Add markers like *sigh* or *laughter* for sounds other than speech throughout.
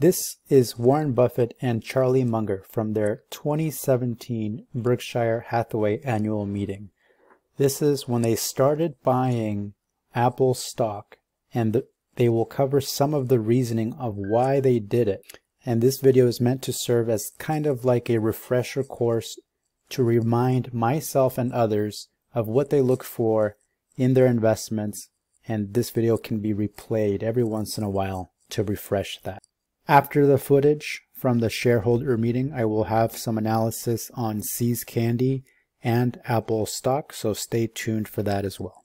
This is Warren Buffett and Charlie Munger from their 2017 Berkshire Hathaway annual meeting. This is when they started buying Apple stock and the, they will cover some of the reasoning of why they did it. And this video is meant to serve as kind of like a refresher course to remind myself and others of what they look for in their investments. And this video can be replayed every once in a while to refresh that. After the footage from the shareholder meeting, I will have some analysis on See's Candy and Apple stock, so stay tuned for that as well.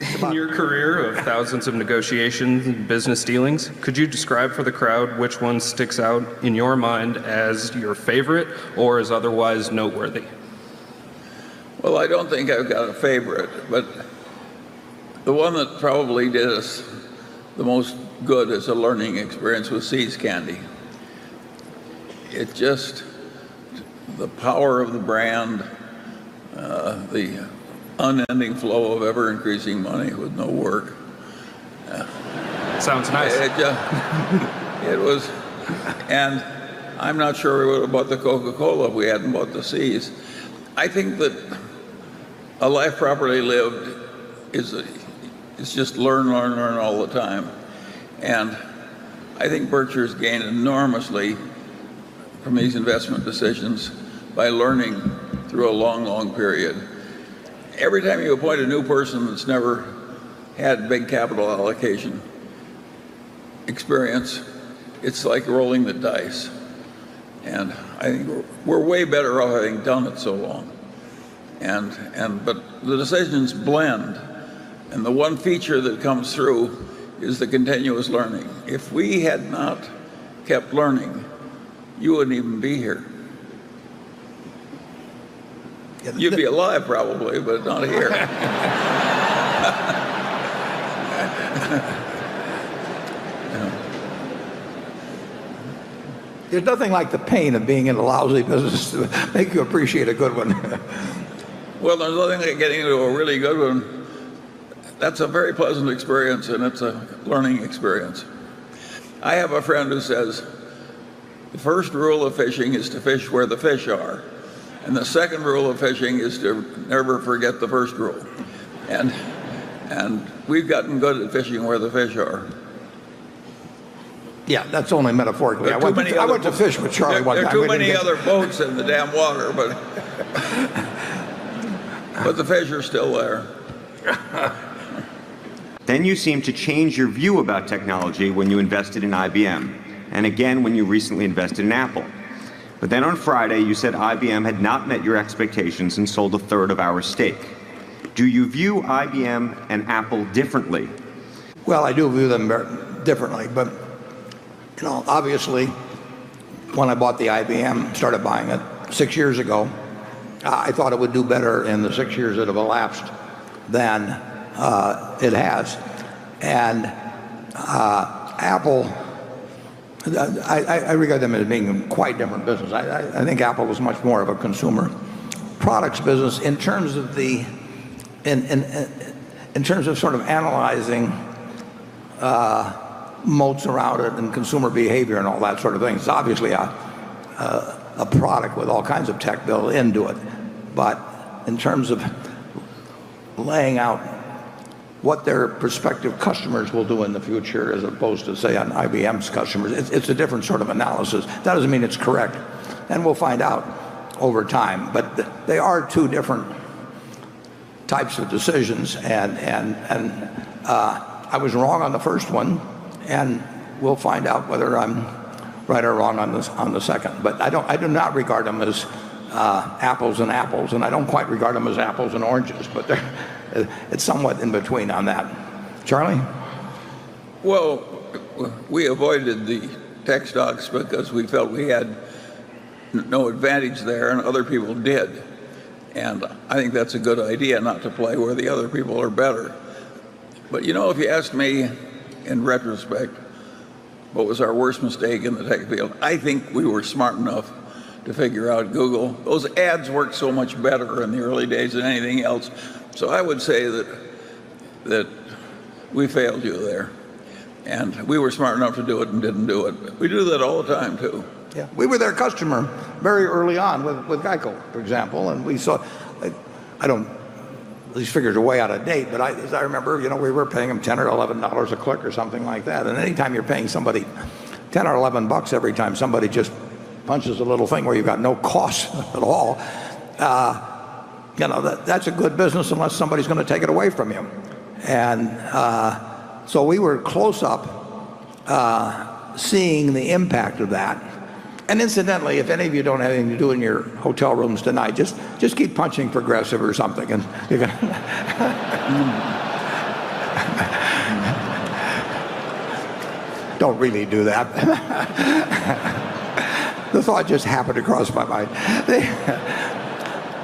In your career of thousands of negotiations and business dealings, could you describe for the crowd which one sticks out in your mind as your favorite or as otherwise noteworthy? Well, I don't think I've got a favorite, but the one that probably did us the most good as a learning experience with See's Candy. It just, the power of the brand, uh, the unending flow of ever increasing money with no work. Uh, Sounds nice. It, *laughs* it was, and I'm not sure we would have bought the Coca-Cola if we hadn't bought the See's. I think that a life properly lived is a, it's just learn, learn, learn all the time. And I think Berkshire's gained enormously from these investment decisions by learning through a long, long period. Every time you appoint a new person that's never had big capital allocation experience, it's like rolling the dice. And I think we're, we're way better off having done it so long. And, and, but the decisions blend. And the one feature that comes through is the continuous learning. If we had not kept learning, you wouldn't even be here. You'd be alive probably, but not here. *laughs* There's nothing like the pain of being in a lousy business to make you appreciate a good one. well, there's nothing like getting into a really good one that's a very pleasant experience and it's a learning experience. I have a friend who says the first rule of fishing is to fish where the fish are. And the second rule of fishing is to never forget the first rule. And, and we've gotten good at fishing where the fish are. Yeah, that's only metaphorically. I went, to, I went to, fish with Charlie there, one there time. There are too many other boats in the damn water, but, *laughs* but the fish are still there. *laughs* Then you seemed to change your view about technology when you invested in IBM, and again when you recently invested in Apple. But then on Friday, you said IBM had not met your expectations and sold a third of our stake. Do you view IBM and Apple differently? Well, I do view them differently, but you know, obviously, when I bought the IBM, started buying it six years ago, I thought it would do better in the six years that have elapsed than it has. And uh, Apple, I, regard them as being quite different business. I, think Apple was much more of a consumer products business in terms of the, in, terms of sort of analyzing uh, moats around it and consumer behavior and all that sort of thing. It's obviously a product with all kinds of tech built into it. But in terms of laying out what their prospective customers will do in the future as opposed to, say, on IBM's customers. It's, a different sort of analysis. That doesn't mean it's correct. And we'll find out over time. But they are two different types of decisions. And, and, and uh, I was wrong on the first one. And we'll find out whether I'm right or wrong on, this, on the second. But I, don't, I do not regard them as Uh, apples and apples. And I don't quite regard them as apples and oranges. But *laughs* it's somewhat in between on that. Charlie? Well, we avoided the tech stocks because we felt we had no advantage there and other people did. And I think that's a good idea not to play where the other people are better. But you know, if you asked me in retrospect, what was our worst mistake in the tech field? I think we were smart enough to figure out Google. Those ads worked so much better in the early days than anything else. So I would say that that we failed you there. And we were smart enough to do it and didn't do it. We do that all the time, too. Yeah, we were their customer very early on with, with Geico, for example, and we saw, I, I don't, these figures are way out of date, but I, as I remember, you know, we were paying them 10 or 11 dollars a click or something like that. And anytime you're paying somebody 10 or 11 bucks every time somebody just punches a little thing where you've got no cost *laughs* at all, uh, you know, that, that's a good business unless somebody's going to take it away from you. And uh, so we were close up uh, seeing the impact of that. And incidentally, if any of you don't have anything to do in your hotel rooms tonight, just just keep punching progressive or something, and *laughs* you're gonna. *laughs* don't really do that. *laughs* the thought just happened to cross my mind.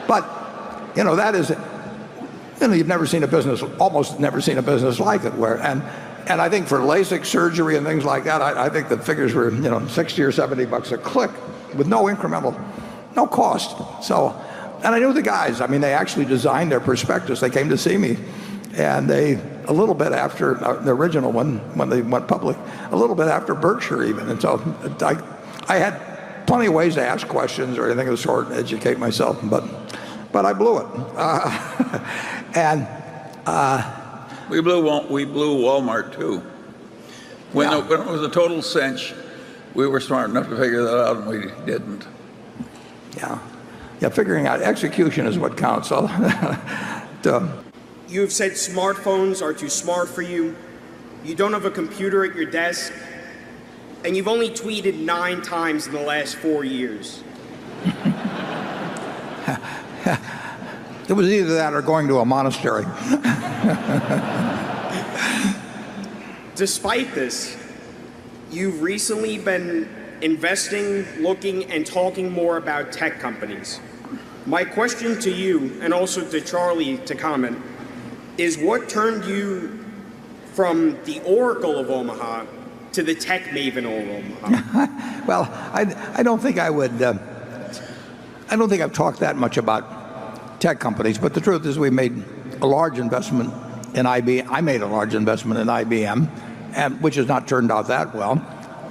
but you know that is, you know, you've never seen a business, almost never seen a business like it, where and and I think for LASIK surgery and things like that, I, I, think the figures were, you know, 60 or 70 bucks a click with no incremental, no cost. So, and I knew the guys. I mean, they actually designed their prospectus. They came to see me, and they a little bit after uh, the original one when they went public, a little bit after Berkshire even. And so I, I had plenty of ways to ask questions or anything of the sort and educate myself, but but I blew it. Uh, *laughs* and. Uh, we blew, we blew Walmart too. When, yeah. it, when it was a total cinch, we were smart enough to figure that out and we didn't. Yeah. Yeah, figuring out execution is what counts. So, *laughs* you have said smartphones are too smart for you. You don't have a computer at your desk. And you've only tweeted nine times in the last four years. It was either that or going to a monastery. Despite this, you've recently been investing, looking, and talking more about tech companies. My question to you, and also to Charlie to comment, is what turned you from the Oracle of Omaha to the tech maven Omaha? *laughs* well, I, I don't think I would. Uh, I don't think I've talked that much about tech companies. But the truth is we made a large investment in IBM. I made a large investment in IBM, and, which has not turned out that well.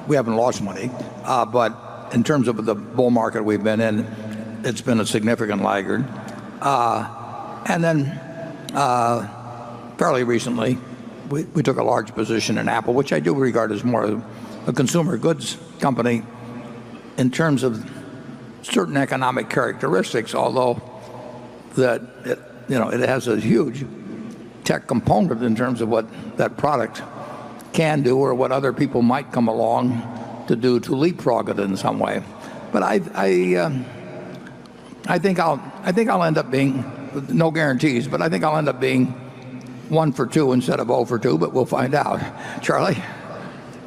We haven't lost money. Uh, but in terms of the bull market we've been in, it's been a significant laggard. Uh, and then uh, fairly recently, we, took a large position in Apple, which I do regard as more a consumer goods company in terms of certain economic characteristics, although that it, you know, it has a huge tech component in terms of what that product can do or what other people might come along to do to leapfrog it in some way. But I, I, uh, I think I'll, I think I'll end up being, no guarantees, but I think I'll end up being one for two instead of 0 for two, but we'll find out. Charlie,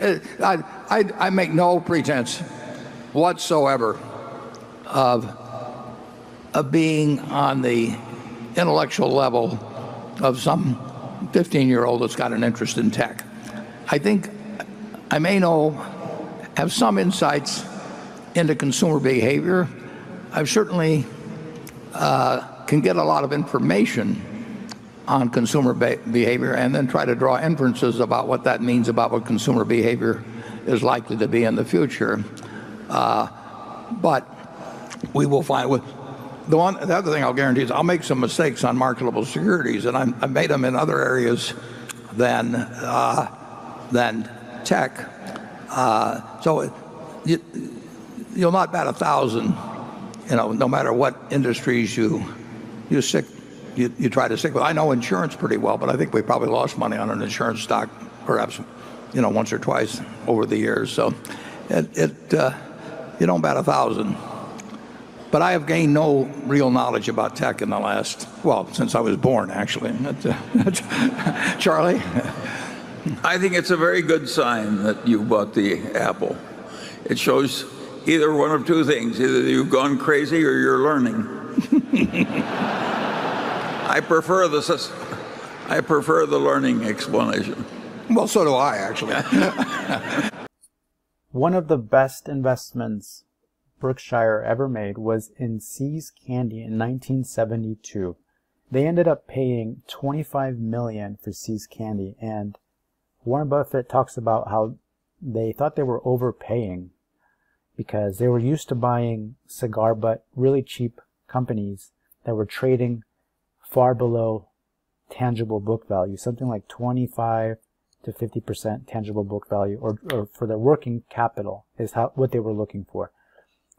uh, I, I, I make no pretense whatsoever of of being on the intellectual level of some 15 year old that's got an interest in tech. I think I may know, have some insights into consumer behavior. I certainly uh, can get a lot of information on consumer be behavior and then try to draw inferences about what that means about what consumer behavior is likely to be in the future. Uh, but we will find with the one, the other thing I'll guarantee is I'll make some mistakes on marketable securities, and I've made them in other areas than uh, than tech. Uh, so you, you'll not bat a thousand, you know, no matter what industries you you stick you, try to stick with. I know insurance pretty well, but I think we probably lost money on an insurance stock, perhaps, you know, once or twice over the years. So it, it uh, you don't bat a thousand. But I have gained no real knowledge about tech in the last, well, since I was born, actually. *laughs* Charlie? I think it's a very good sign that you bought the Apple. It shows either one of two things either you've gone crazy or you're learning. *laughs* I prefer the I prefer the learning explanation. Well, so do I actually. *laughs* One of the best investments Berkshire ever made was in See's Candy in 1972. They ended up paying 25 million for See's Candy and Warren Buffett talks about how they thought they were overpaying because they were used to buying cigar butt, really cheap companies that were trading far below tangible book value, something like 25 to 50% tangible book value, or, or for their working capital is how what they were looking for.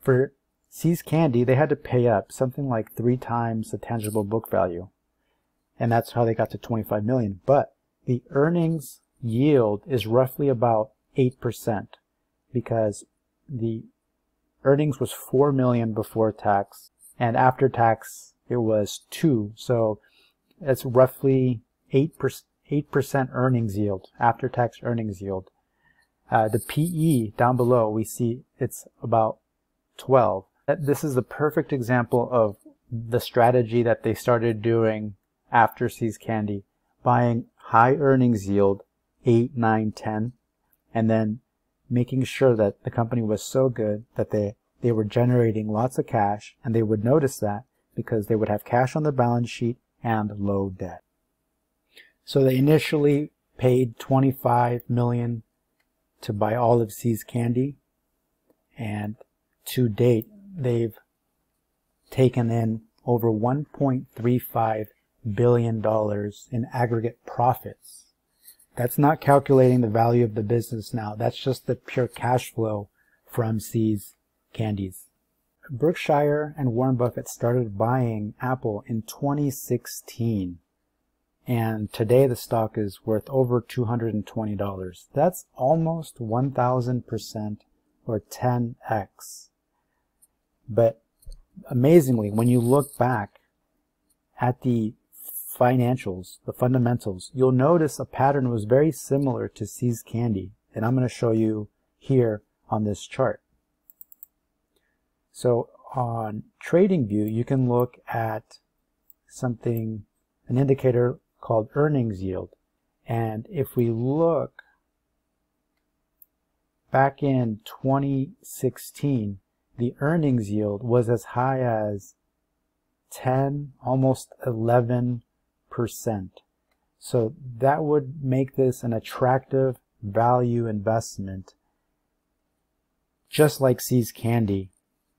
For See's Candy, they had to pay up something like three times the tangible book value, and that's how they got to 25 million. But the earnings yield is roughly about 8% because the earnings was 4 million before tax and after tax it was 2 so it's roughly 8% 8% earnings yield after tax earnings yield. Uh, the PE down below we see it's about 12 this is the perfect example of the strategy that they started doing after See's Candy buying high earnings yield 8 9 10 and then making sure that the company was so good that they, they were generating lots of cash and they would notice that because they would have cash on the balance sheet and low debt. So they initially paid 25 million to buy all of See's Candy and to date they've taken in over 1.35 billion dollars in aggregate profits that's not calculating the value of the business now. That's just the pure cash flow from See's candies. Berkshire and Warren Buffett started buying Apple in 2016. And today the stock is worth over $220. That's almost 1000% or 10x. But amazingly, when you look back at the financials, the fundamentals, you'll notice a pattern was very similar to See's Candy, and I'm going to show you here on this chart. So on TradingView, you can look at something, an indicator called earnings yield. And if we look back in 2016, the earnings yield was as high as 10, almost 11 percent So that would make this an attractive value investment, just like See's Candy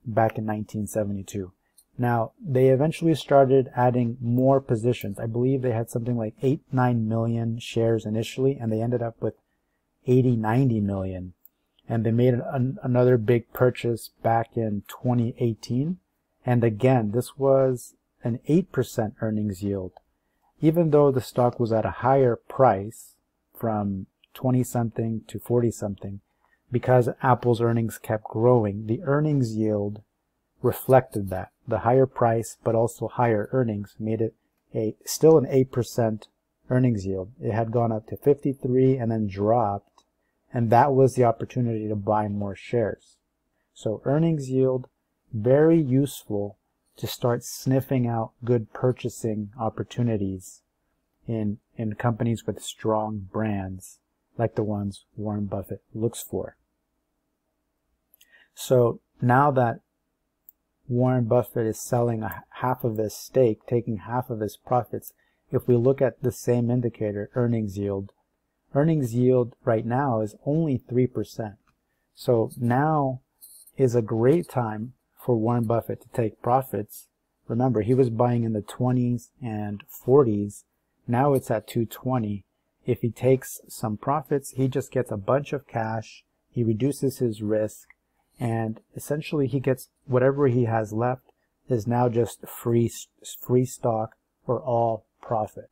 back in 1972. Now, they eventually started adding more positions. I believe they had something like 8, 9 million shares initially, and they ended up with 80, 90 million. And they made an, another big purchase back in 2018. And again, this was an 8% earnings yield even though the stock was at a higher price from 20 something to 40 something, because Apple's earnings kept growing, the earnings yield reflected that. The higher price, but also higher earnings made it a still an 8% earnings yield. It had gone up to 53 and then dropped, and that was the opportunity to buy more shares. So earnings yield, very useful to start sniffing out good purchasing opportunities in, in companies with strong brands like the ones Warren Buffett looks for. So now that Warren Buffett is selling a, half of his stake, taking half of his profits, if we look at the same indicator, earnings yield, earnings yield right now is only 3%. So now is a great time for Warren Buffett to take profits. Remember, he was buying in the 20s and 40s. Now it's at 220. If he takes some profits, he just gets a bunch of cash. He reduces his risk and essentially he gets whatever he has left is now just free free stock for all profit.